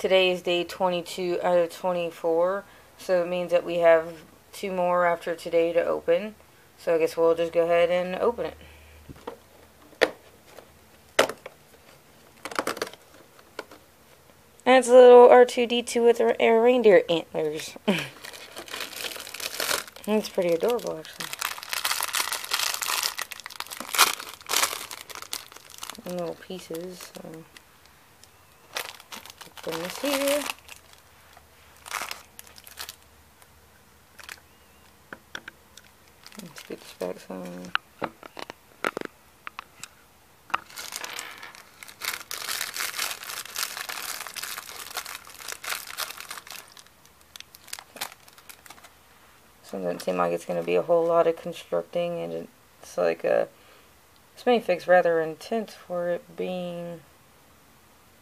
Today is day 22 out of 24, so it means that we have two more after today to open. So I guess we'll just go ahead and open it. It's a little R2-D2 with reindeer antlers. it's pretty adorable, actually. Little pieces. So. Open this here. Let's get this back some. So it doesn't seem like it's going to be a whole lot of constructing, and it's like a this minifig's rather intense for it being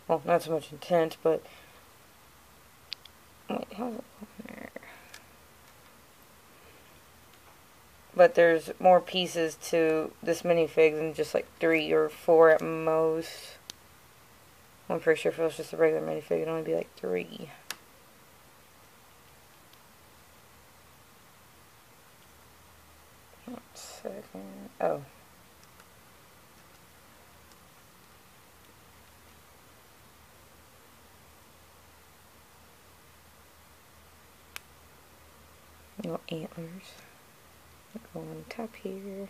well, not so much intent, but wait, how's it there? But there's more pieces to this minifig than just like three or four at most. I'm pretty sure if it was just a regular minifig, it'd only be like three. second. Oh. Little antlers. Go on top here.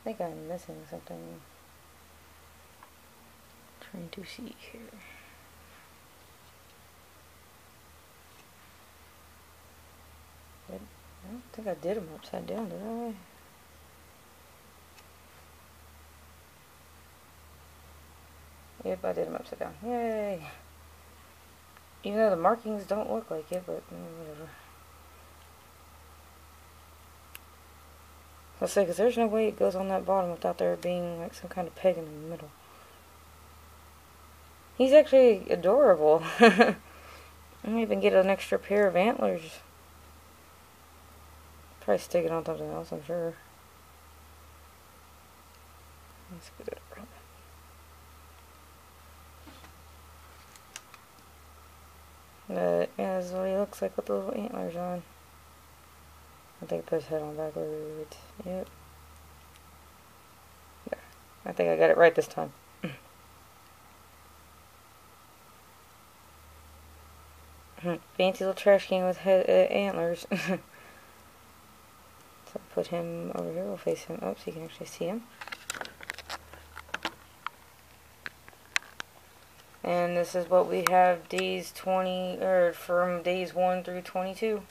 I think I'm missing something. trying to see here. I don't think I did them upside down, did I? Yep, I did them upside down. Yay! Even though the markings don't look like it, but mm, whatever. Let's say, because there's no way it goes on that bottom without there being like some kind of peg in the middle. He's actually adorable. I might even get an extra pair of antlers. Probably stick it on something else, I'm sure. Let's get it around. This is what he looks like with the little antlers on. I think I put his head on backwards. Yep. There. I think I got it right this time. Fancy little trash can with head, uh, antlers. So put him over here, we'll face him so you can actually see him. And this is what we have days 20, or from days 1 through 22.